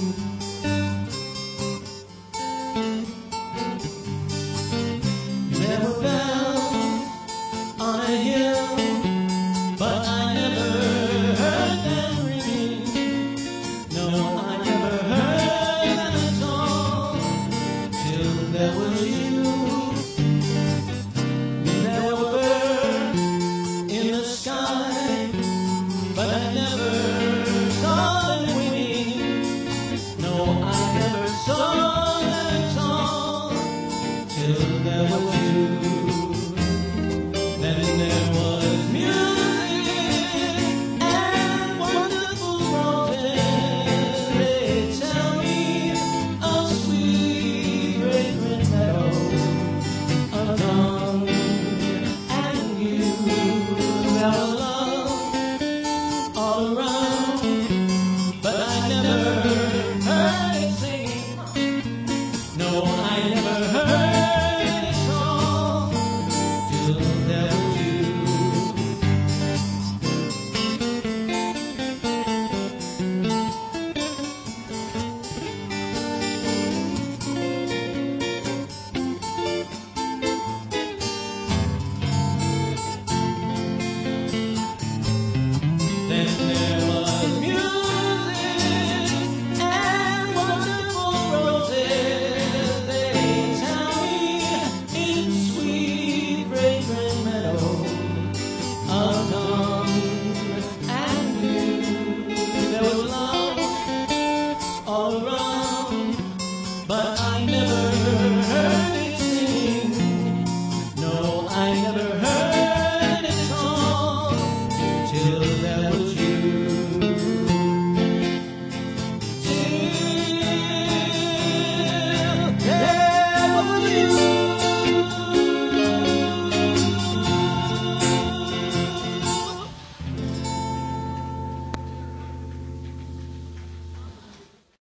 you No, I never